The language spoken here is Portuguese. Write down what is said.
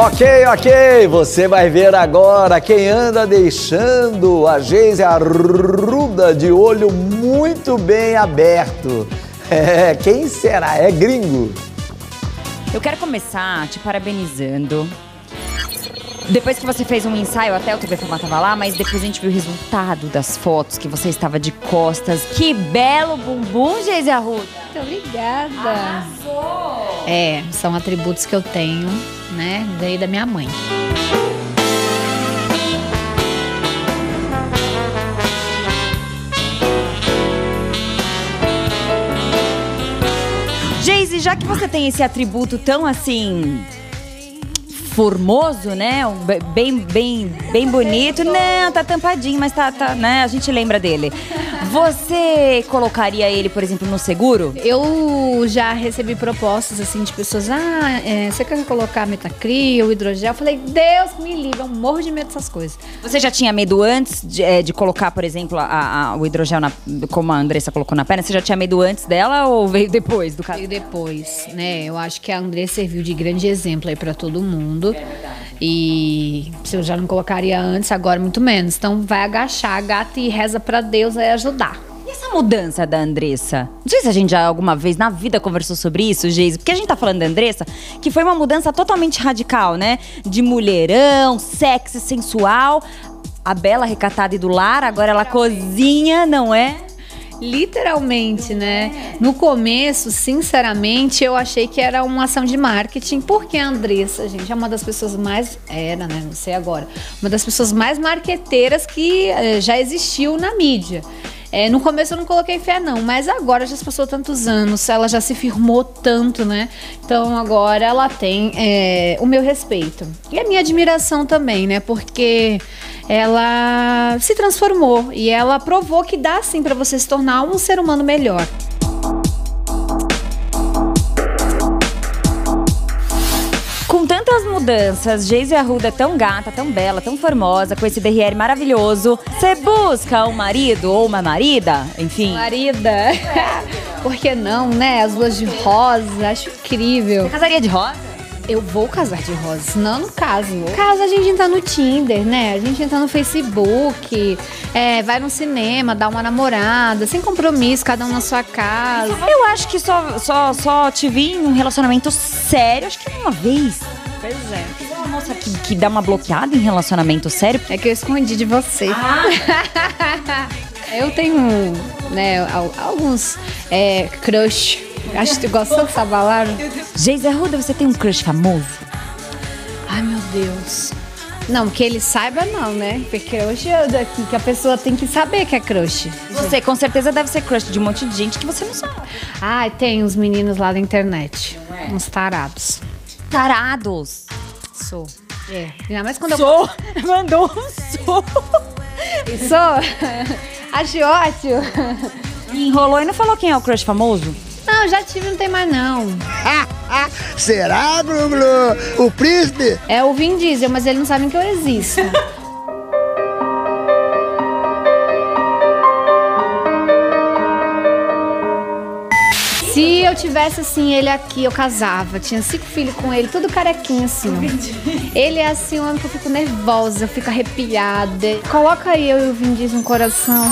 Ok, ok, você vai ver agora quem anda deixando a Geise Arruda de olho muito bem aberto. É, quem será? É gringo? Eu quero começar te parabenizando. Depois que você fez um ensaio, até o TV Fama tava lá, mas depois a gente viu o resultado das fotos, que você estava de costas. Que belo bumbum, Geise Arruda! Muito obrigada. Arrasou! É, são atributos que eu tenho, né? Da minha mãe. Geise, já que você tem esse atributo tão assim formoso, né? Be- Bem, bem, bem bonito. Não, tá tampadinho, mas tá, tá, né? A gente lembra dele. Você colocaria ele, por exemplo, no seguro? Eu já recebi propostas assim de pessoas, ah, é, você quer colocar metacril, hidrogel? Eu falei, Deus me livre, eu morro de medo dessas coisas. Você já tinha medo antes de, eh, de colocar, por exemplo, a- a- o hidrogel, na, como a Andressa colocou na perna? Você já tinha medo antes dela ou veio depois do caso? Veio depois, né? Eu acho que a André serviu de grande exemplo aí pra todo mundo. E se eu já não colocaria antes, agora muito menos. Então vai agachar, gata, e reza pra Deus aí ajudar. E essa mudança da Andressa? Não sei se a gente já alguma vez na vida conversou sobre isso, Geise, porque a gente tá falando da Andressa, que foi uma mudança totalmente radical, né? De mulherão, sexy, sensual. A bela recatada e do lar, agora ela cozinha, não é? Literalmente, né? No começo, sinceramente, eu achei que era uma ação de marketing, porque a Andressa, gente, é uma das pessoas mais. Era, né? Não sei agora. Uma das pessoas mais marqueteiras que eh, já existiu na mídia. É, no começo eu não coloquei fé, não, mas agora já se passou tantos anos, ela já se firmou tanto, né? Então agora ela tem é, o meu respeito. E a minha admiração também, né? Porque ela se transformou e ela provou que dá sim pra você se tornar um ser humano melhor. Mudanças, Geise Arruda tão gata, tão bela, tão formosa, com esse derrière maravilhoso, você busca um marido ou uma marida? Enfim. Marida, por que não, né? As luas de rosa, acho incrível. Casaria de rosa? Eu vou casar de rosa, senão eu não caso. Caso a gente entrar no Tinder, né? A gente entrar no Facebook, é, vai no cinema, dá uma namorada, sem compromisso, cada um na sua casa. Eu acho que só, só, só te vi em um relacionamento sério, acho que uma vez. Pois é. É uma moça que, que dá uma bloqueada em relacionamento sério. É que eu escondi de você. eu tenho, né, al- alguns é, crush. Acho que tu gosta dessa palavra. Geise Arruda, você tem um crush famoso? Ai, meu Deus. Não, que ele saiba não, né? Porque hoje eu daqui que a pessoa tem que saber que é crush. Você com certeza deve ser crush de um monte de gente que você não sabe. Ai, tem uns meninos lá da internet. Uns tarados. Tarados. Sou. É. Ainda mais quando eu Sou. Mandou um sou. sou. Acho ótimo. Enrolou e não falou quem é o crush famoso? Não, já tive, não tem mais não. Será, Bruno? O príncipe? É o Vin Diesel, mas eles não sabem que eu existo. Tivesse assim, ele aqui, eu casava. Tinha cinco filhos com ele, tudo carequinho assim. ó. Ele é assim, um homem que eu fico nervosa, eu fico arrepiada. Coloca aí eu e o Vin Diesel no coração.